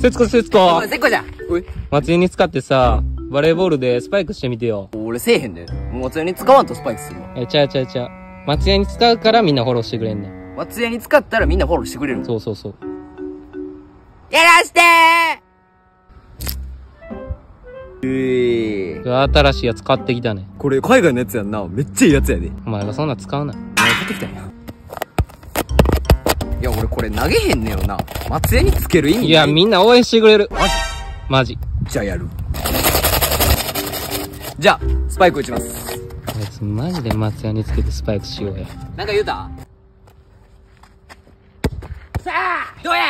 節子節子おい、せっこじゃんおい。松江に使ってさ、バレーボールでスパイクしてみてよ。俺せえへんで。松屋に使わんとスパイクするわ。え、ちゃうちゃうちゃう。松江に使うからみんなフォローしてくれんねん。松屋に使ったらみんなフォローしてくれるそうそうそう。やらしてーええ新しいやつ買ってきたねん。これ海外のやつやんな。めっちゃいいやつやで。お前がそんな使うな。買ってきたんや。これ投げへんねよな。松屋につける意味いや、みんな応援してくれる。マジ？マジ。じゃあやる。じゃあ、スパイク打ちます。あいつマジで松屋につけてスパイクしようや。なんか言うた？さあどうや？